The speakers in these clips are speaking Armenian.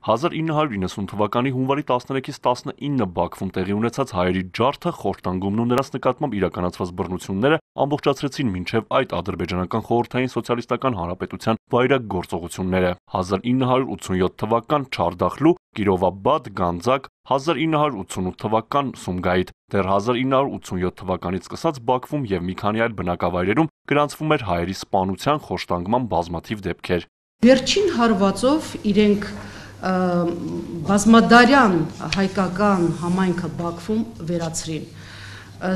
1990 թվականի հունվարի 13-ից 19 Բաքվում տեղի ունեցած հայերի ջարդը, խորտանգումն ու նրանց նկատմամբ իրականացված բռնությունները ամբողջացրեցին մինչև այդ ադրբեջանական խորհրդային սոցիալիստական հանրապետության վայրագործողությունները։ 1987 թվական Չարդախլու, Կիրովաբադ, Գանձակ, 1988 թվական Սումգայիթ, դեռ 1987 թվականից սկսած Բաքվում եւ մի քանի այլ բնակավայրերում գրանցվում էր հայերի սպանության, խոշտանգման բազմաթիվ դեպքեր։ Վերջին հարվածով իրենք բազմադարյան հայկական համայնքը Բաքվում վերացրին։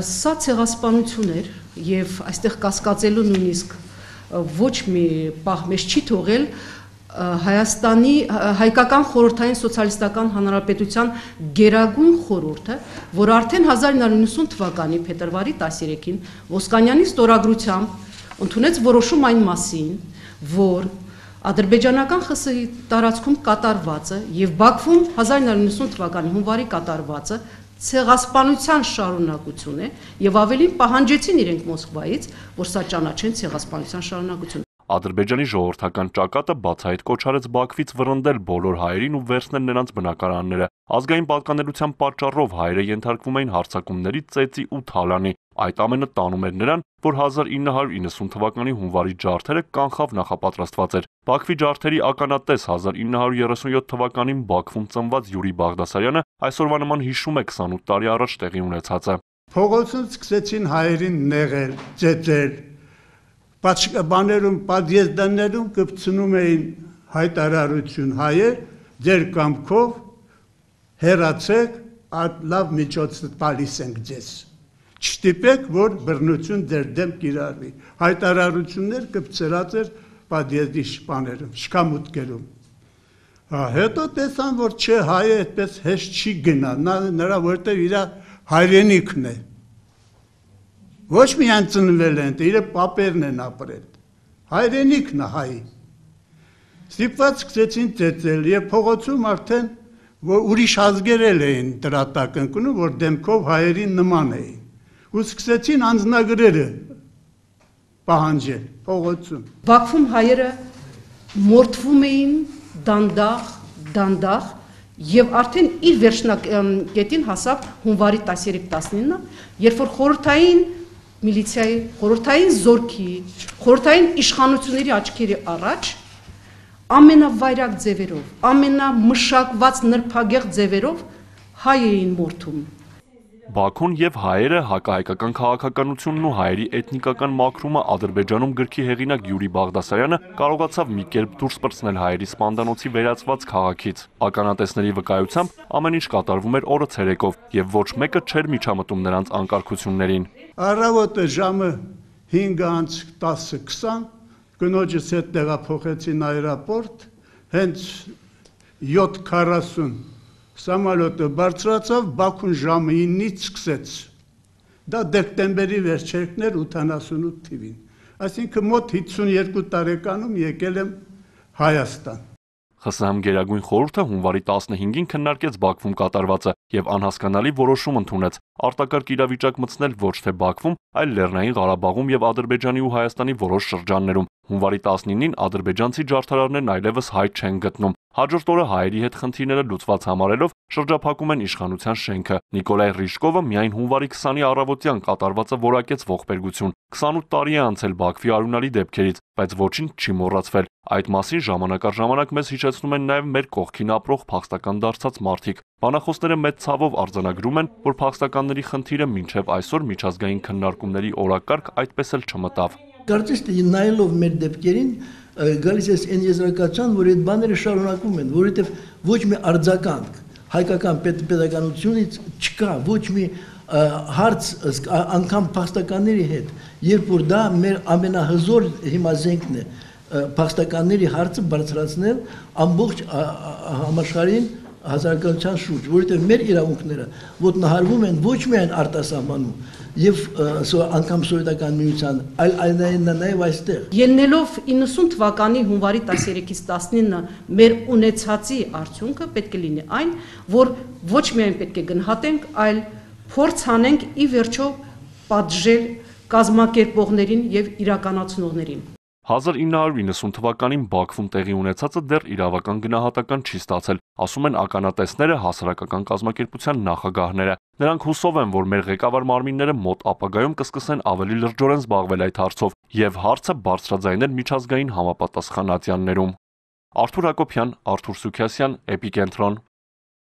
Սա ցեղասպանություն էր եւ այստեղ կասկածելու նույնիսկ ոչ մի պահ մեզ չի թողել Հայաստանի հայկական խորհրդային սոցիալիստական հանրապետության գերագույն խորհուրդը, որ արդեն 1990 թվականի փետրվարի 13-ին Ոսկանյանի ստորագրությամբ ընդունեց որոշում այն մասին, որ ադրբեջանական ԽՍՀ-ի տարածքում կատարվածը եւ Բաքվում 1990 թվականի հունվարի կատարվածը ցեղասպանության շարունակություն է եւ ավելին պահանջեցին իրենք Մոսկվայից, որ սա ճանաչեն ցեղասպանության շարունակություն։ Ադրբեջանի ժողովրդական ճակատը բացահայտ կոչարեց Բաքվից վրընդել բոլոր հայերին ու վերցնել նրանց բնակարանները։ Ազգային պատկանելության պատճառով հայերը ենթարկվում էին հարձակումների, ծեծի ու թալանի, Այդ ամենը տանում էր նրան, որ 1990 թվականի հունվարի ջարդերը կանխավ նախապատրաստված էր։ Բաքվի ջարդերի ականատես 1937 թվականին Բաքվում ծնված Յուրի Բաղդասարյանը այսօրվա նման հիշում է 28 տարի առաջ տեղի ունեցածը։ Փողոցում սկսեցին հայերին նեղել, ծեծել։ Բաներում, պատիեզդաններում կպցնում էին հայտարարություն հայեր, ձեր կամքով հերացեք, լավ միջոց տալիս ենք ձեզ չտիպեք, որ բռնություն ձեր դեմ կիրառվի։ Հայտարարություններ կպցրած էր պատիեզդի շպաներում, շքամուտքերում։ Հա, հետո տեսան, որ չէ հայը այդպես հեշտ չի գնա, նա նրա որտեղ իր հայրենիքն է։ Ոչ միայն ծնվել են, իր պապերն են ապրել։ Հայրենիքն է հայի։ Ստիպված սկսեցին ծեծել եւ փողոցում արդեն որ ուրիշ ազգեր էին դրատակ ընկնում, որ դեմքով հայերին նման էին ու սկսեցին անձնագրերը պահանջել փողոցում։ Բաքվում հայերը մորթվում էին դանդաղ, դանդաղ եւ արդեն իր վերջնակետին հասավ հունվարի 13-19-ը, երբ որ խորհրդային միլիցիայի, խորհրդային զորքի, խորհրդային իշխանությունների աչքերի առաջ ամենավայրակ ձևերով, ամենամշակված նրբագեղ ձևերով հայ էին մորթում Բաքոն եւ հայերը հակահայկական քաղաքականությունն ու հայերի էթնիկական մաքրումը Ադրբեջանում գրքի հեղինակ Յուրի Բաղդասարյանը կարողացավ մի կերպ դուրս պրծնել հայերի սպանդանոցի վերածված քաղաքից։ Ականատեսների վկայությամբ ամեն ինչ կատարվում էր օրը ցերեկով եւ ոչ մեկը չէր միջամտում նրանց անկարգություններին։ Առավոտը ժամը 5:10-20 գնոջս հետ տեղափոխեցին аэроպորտ հենց 7:40 Սամալոտը բարձրացավ Բաքուն ժամը 9-ից սկսեց։ Դա դեկտեմբերի վերջերքն էր 88 թվին։ Այսինքն մոտ 52 տարեկանում եկել եմ Հայաստան։ ԽՍՀՄ Գերագույն խորհուրդը հունվարի 15-ին քննարկեց Բաքվում կատարվածը եւ անհասկանալի որոշում ընդունեց արտակարգ իրավիճակ մտցնել ոչ թե Բաքվում, այլ Լեռնային Ղարաբաղում եւ Ադրբեջանի ու Հայաստանի որոշ շրջաններում։ Հունվարի 19-ին ադրբեջանցի ջարդարարներն այլևս հայ չեն գտնում։ Հաջորդ օրը հայերի հետ խնդիրները լուծված համարելով շրջափակում են իշխանության շենքը։ Նիկոլայ Ռիշկովը միայն հունվարի 20-ի առավոտյան կատարվածը որակեց ողբերգություն։ 28 տարի է անցել Բաքվի արունալի դեպքերից, բայց ոչինչ չի մոռացվել։ Այդ մասին ժամանակ առ ժամանակ մեզ հիշեցնում են նաև մեր կողքին ապրող փախստական դարձած մարդիկ։ Բանախոսները մեծ ցավով արձանագրում են, որ փախստականների խնդիրը մինչև այսօր միջազգային քննարկումների օրակարգ այդպես էլ չմտավ։ Կարծես թե նայելով մեր դեպքերին գալիս է այն եզրակացության, որ այդ բաները շարունակվում են, որովհետև ոչ մի արձագանք հայկական պետականությունից չկա, ոչ մի հարց անգամ փաստականների հետ, երբ որ դա մեր ամենահզոր հիմազենքն է, փաստականների հարցը բարձրացնել ամբողջ համաշխարհին հասարակության շուրջ, որովհետև մեր իրավունքները ոտնահարվում են ոչ միայն արտասահմանում, եւ անգամ սովետական միության, այլ այլնային նաեւ այստեղ։ Ելնելով 90 թվականի հունվարի 13-ից 19-ը մեր ունեցածի արդյունքը պետք է լինի այն, որ ոչ միայն պետք է գնահատենք, այլ փորձ անենք ի վերջո պատժել կազմակերպողներին եւ իրականացնողներին։ 1990 թվականին Բաքվում տեղի ունեցածը դեռ իրավական գնահատական չի ստացել, ասում են ականատեսները, հասարակական կազմակերպության նախագահները։ Նրանք հուսով են, որ մեր ղեկավար մարմինները մոտ ապագայում կսկսեն ավելի լրջորեն զբաղվել այդ հարցով եւ հարցը բարձրաձայնել միջազգային համապատասխանատյաններում։ Արթուր Հակոբյան, Արթուր Սուքյասյան, Էպիկենտրոն